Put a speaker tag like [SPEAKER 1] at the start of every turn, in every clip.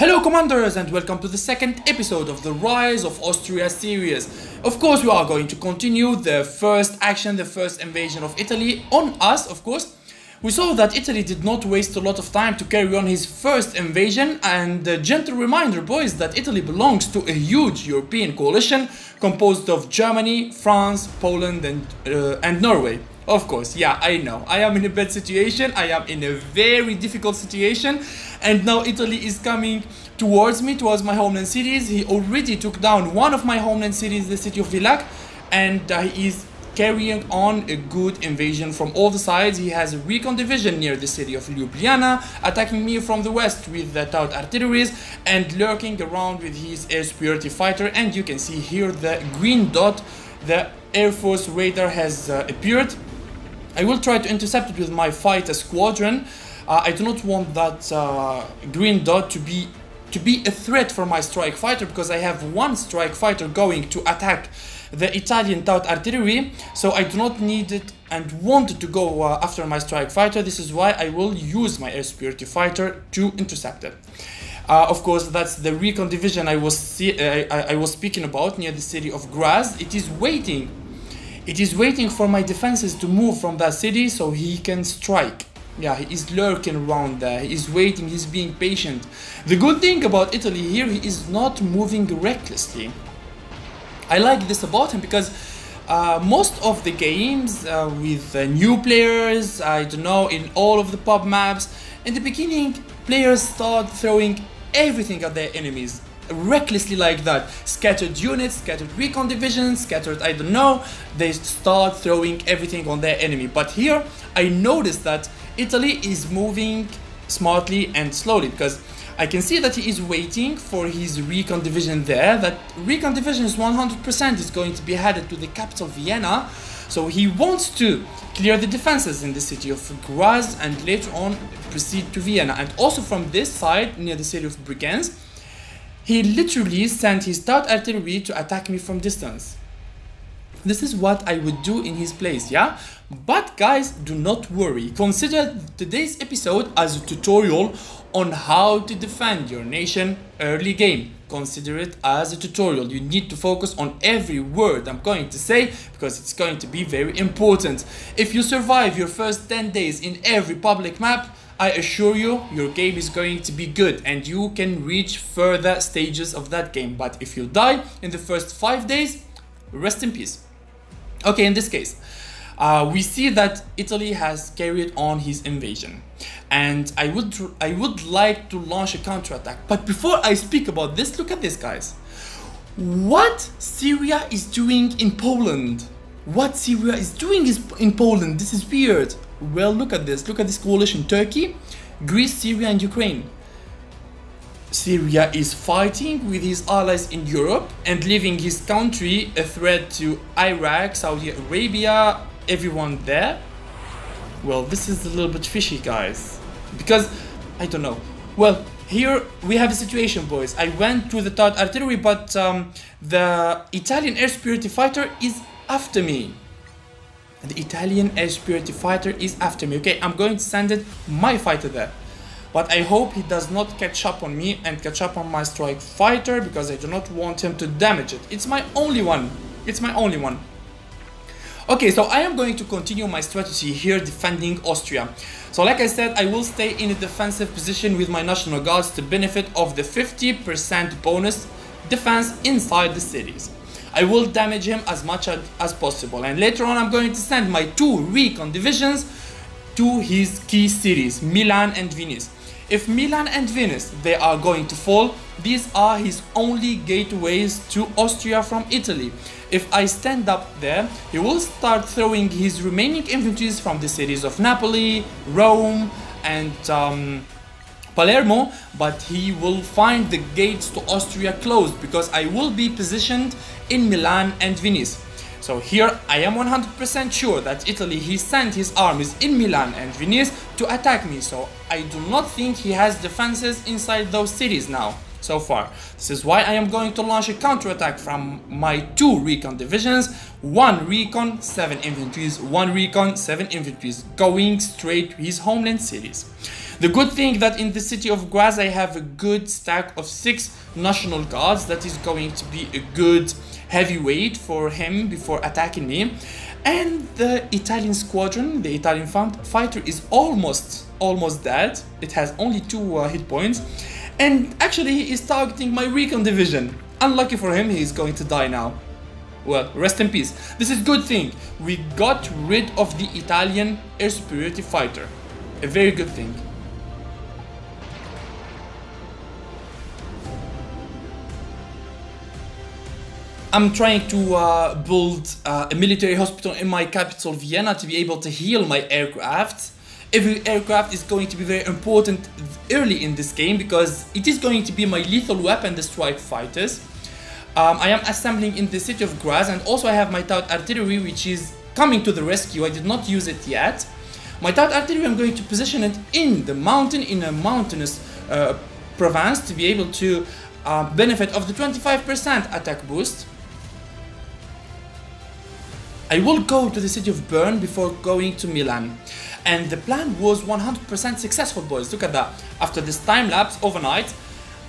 [SPEAKER 1] Hello Commanders and welcome to the second episode of the Rise of Austria series. Of course we are going to continue the first action, the first invasion of Italy on us of course. We saw that Italy did not waste a lot of time to carry on his first invasion and a gentle reminder boys that Italy belongs to a huge European coalition composed of Germany, France, Poland and, uh, and Norway. Of course, yeah, I know. I am in a bad situation. I am in a very difficult situation. And now Italy is coming towards me, towards my homeland cities. He already took down one of my homeland cities, the city of Villach. And uh, he is carrying on a good invasion from all the sides. He has a recon division near the city of Ljubljana, attacking me from the west with the Towed artilleries and lurking around with his air superiority fighter. And you can see here the green dot, the Air Force radar has uh, appeared I will try to intercept it with my fighter squadron. Uh, I do not want that uh, green dot to be to be a threat for my strike fighter because I have one strike fighter going to attack the Italian Towed artillery. So I do not need it and want to go uh, after my strike fighter. This is why I will use my air superiority fighter to intercept it. Uh, of course that's the recon division I was uh, I, I was speaking about near the city of Graz. It is waiting it is waiting for my defenses to move from that city so he can strike. Yeah, he is lurking around there. He is waiting. He's being patient. The good thing about Italy here, he is not moving recklessly. I like this about him because uh, most of the games uh, with uh, new players, I don't know, in all of the pub maps, in the beginning, players start throwing everything at their enemies recklessly like that. Scattered units, scattered recon divisions, scattered I don't know, they start throwing everything on their enemy. But here I noticed that Italy is moving smartly and slowly because I can see that he is waiting for his recon division there. That recon division is 100% is going to be headed to the capital Vienna. So he wants to clear the defenses in the city of Graz and later on proceed to Vienna. And also from this side, near the city of Bregenz, he literally sent his Towed artillery to attack me from distance. This is what I would do in his place, yeah? But guys, do not worry. Consider today's episode as a tutorial on how to defend your nation early game. Consider it as a tutorial. You need to focus on every word I'm going to say because it's going to be very important. If you survive your first 10 days in every public map, I assure you, your game is going to be good and you can reach further stages of that game. But if you die in the first five days, rest in peace. Okay, in this case, uh, we see that Italy has carried on his invasion. And I would I would like to launch a counterattack. But before I speak about this look at this guys. What Syria is doing in Poland? What Syria is doing is in Poland? This is weird well, look at this. Look at this coalition. Turkey, Greece, Syria and Ukraine. Syria is fighting with his allies in Europe and leaving his country a threat to Iraq, Saudi Arabia, everyone there. Well, this is a little bit fishy, guys. Because, I don't know. Well, here we have a situation, boys. I went to the Towed artillery, but um, the Italian air superiority fighter is after me. The Italian air superiority fighter is after me. Okay, I'm going to send it my fighter there. But I hope he does not catch up on me and catch up on my strike fighter because I do not want him to damage it. It's my only one. It's my only one. Okay, so I am going to continue my strategy here defending Austria. So like I said, I will stay in a defensive position with my National Guards to benefit of the 50% bonus defense inside the cities. I will damage him as much as, possible and later on I'm going to send my two recon divisions to his key cities, Milan and Venice. If Milan and Venice, they are going to fall, these are his only gateways to Austria from Italy. If I stand up there, he will start throwing his remaining infantries from the cities of Napoli, Rome, and um, Palermo, but he will find the gates to Austria closed because I will be positioned in Milan and Venice. So here I am 100% sure that Italy he sent his armies in Milan and Venice to attack me so I do not think he has defenses inside those cities now so far. This is why I am going to launch a counterattack from my two recon divisions, one recon, seven infantries, one recon, seven infantries, going straight to his homeland cities. The good thing that in the city of Graz I have a good stack of six national guards that is going to be a good heavyweight for him before attacking me. And the Italian squadron, the Italian fighter is almost, almost dead. It has only two uh, hit points. And actually he is targeting my recon division. Unlucky for him, he is going to die now. Well, rest in peace. This is good thing. We got rid of the Italian air superiority fighter. A very good thing. I'm trying to uh, build uh, a military hospital in my capital Vienna to be able to heal my aircraft. Every aircraft is going to be very important early in this game because it is going to be my lethal weapon, the strike fighters. Um, I am assembling in the city of Graz and also I have my Towed artillery which is coming to the rescue. I did not use it yet. My Towed artillery I'm going to position it in the mountain in a mountainous uh, province to be able to uh, benefit of the 25% attack boost. I will go to the city of Bern before going to Milan. And the plan was 100% successful, boys. Look at that. After this time lapse overnight,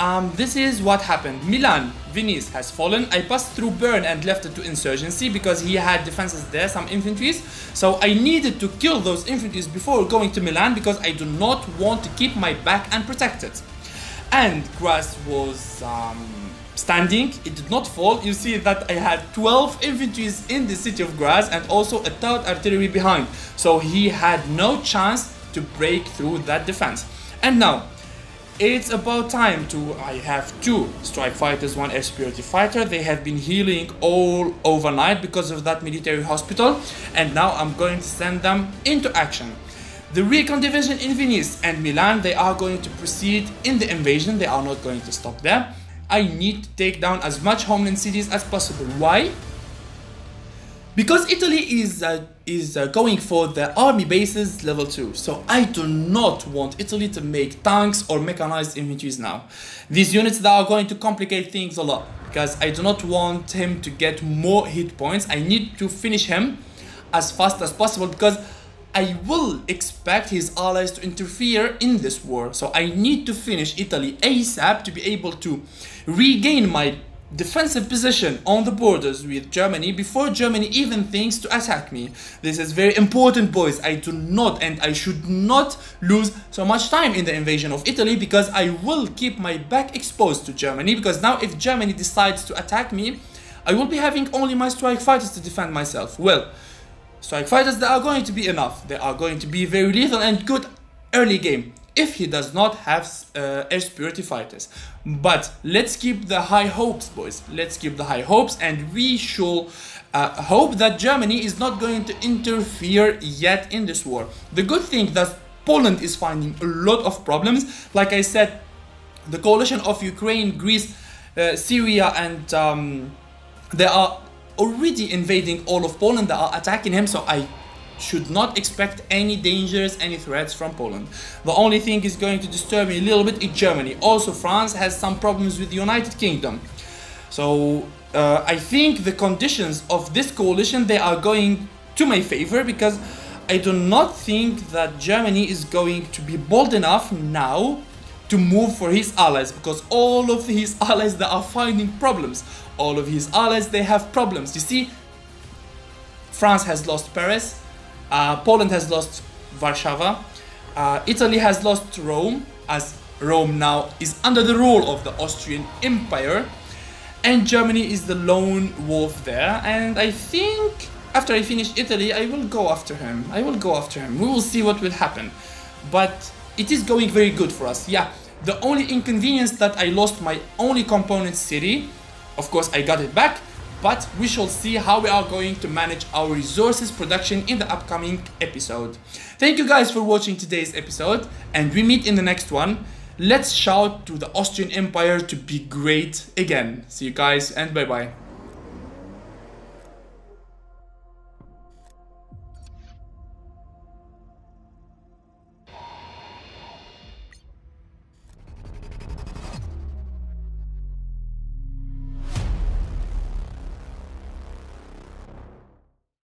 [SPEAKER 1] um, this is what happened. Milan, Venice has fallen. I passed through Bern and left it to insurgency because he had defenses there, some infantries. So I needed to kill those infantries before going to Milan because I do not want to keep my back unprotected. And Graz was um, standing, it did not fall. You see that I had 12 infantries in the city of Graz and also a third artillery behind. So he had no chance to break through that defense. And now, it's about time to, I have two strike fighters, one air fighter. They have been healing all overnight because of that military hospital. And now I'm going to send them into action. The recon division in Venice and Milan, they are going to proceed in the invasion. They are not going to stop there. I need to take down as much homeland cities as possible. Why? Because Italy is uh, is uh, going for the army bases level 2. So I do not want Italy to make tanks or mechanized infantries now. These units that are going to complicate things a lot. Because I do not want him to get more hit points. I need to finish him as fast as possible because I will expect his allies to interfere in this war. So I need to finish Italy ASAP to be able to regain my defensive position on the borders with Germany before Germany even thinks to attack me. This is very important boys. I do not and I should not lose so much time in the invasion of Italy because I will keep my back exposed to Germany because now if Germany decides to attack me, I will be having only my strike fighters to defend myself. Well, Strike fighters, they are going to be enough. They are going to be very lethal and good early game if he does not have uh, air superiority fighters. But let's keep the high hopes, boys. Let's keep the high hopes and we should uh, hope that Germany is not going to interfere yet in this war. The good thing that Poland is finding a lot of problems. Like I said, the coalition of Ukraine, Greece, uh, Syria and um, there are already invading all of Poland that are attacking him, so I should not expect any dangers, any threats from Poland. The only thing is going to disturb me a little bit is Germany. Also, France has some problems with the United Kingdom. So, uh, I think the conditions of this coalition, they are going to my favor because I do not think that Germany is going to be bold enough now to move for his allies because all of his allies that are finding problems. All of his allies they have problems. You see France has lost Paris uh, Poland has lost Warsaw uh, Italy has lost Rome as Rome now is under the rule of the Austrian Empire and Germany is the lone wolf there. And I think after I finish Italy I will go after him. I will go after him. We will see what will happen. But it is going very good for us. Yeah, the only inconvenience that I lost my only component city, of course I got it back, but we shall see how we are going to manage our resources production in the upcoming episode. Thank you guys for watching today's episode and we meet in the next one. Let's shout to the Austrian Empire to be great again. See you guys and bye bye.